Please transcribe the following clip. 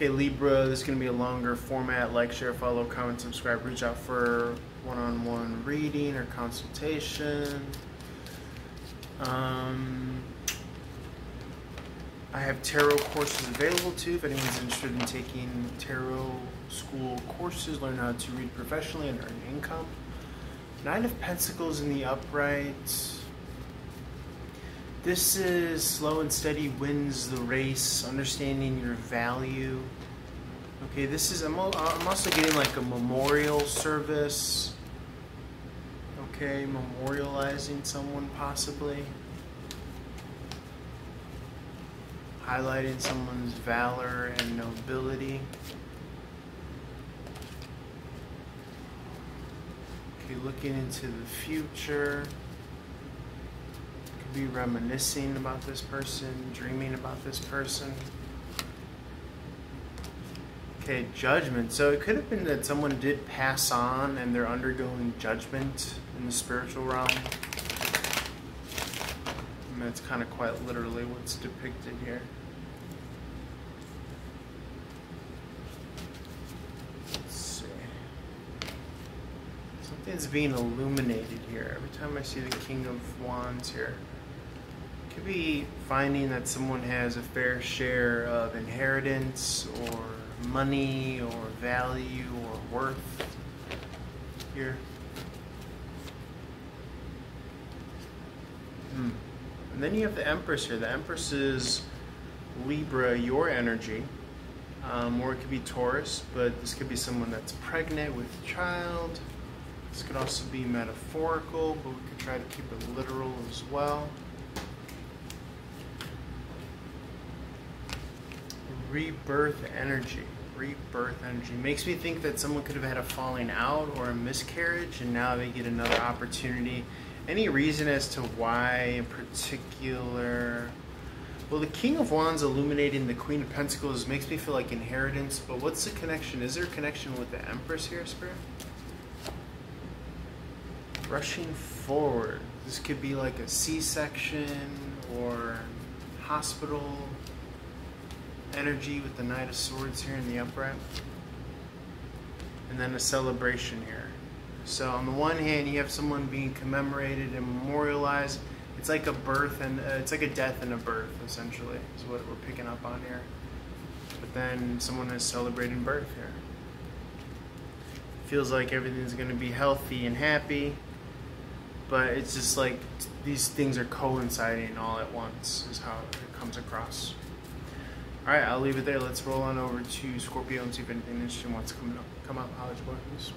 Okay, Libra, this is going to be a longer format. Like, share, follow, comment, subscribe, reach out for one on one reading or consultation. Um, I have tarot courses available too if anyone's interested in taking tarot school courses, learn how to read professionally and earn income. Nine of Pentacles in the upright. This is slow and steady wins the race, understanding your value. Okay, this is, I'm, I'm also getting like a memorial service. Okay, memorializing someone possibly. Highlighting someone's valor and nobility. Okay, looking into the future be reminiscing about this person, dreaming about this person. Okay, judgment. So it could have been that someone did pass on and they're undergoing judgment in the spiritual realm. That's kind of quite literally what's depicted here. Something's being illuminated here. Every time I see the King of Wands here. Could be finding that someone has a fair share of inheritance or money or value or worth here. Hmm. And then you have the Empress here. The Empress is Libra, your energy. Um, or it could be Taurus, but this could be someone that's pregnant with a child. This could also be metaphorical, but we could try to keep it literal as well. Rebirth energy. Rebirth energy makes me think that someone could have had a falling out or a miscarriage, and now they get another opportunity. Any reason as to why, in particular? Well, the King of Wands illuminating the Queen of Pentacles makes me feel like inheritance, but what's the connection? Is there a connection with the Empress here, Spirit? Rushing forward. This could be like a C section or hospital energy with the Knight of Swords here in the upright. And then a celebration here. So on the one hand, you have someone being commemorated and memorialized. It's like a birth and uh, it's like a death and a birth, essentially, is what we're picking up on here. But then someone is celebrating birth here. Feels like everything's going to be healthy and happy, but it's just like these things are coinciding all at once, is how it comes across. All right, I'll leave it there. Let's roll on over to Scorpio and see if anything interesting wants to come up. Come up, Boys.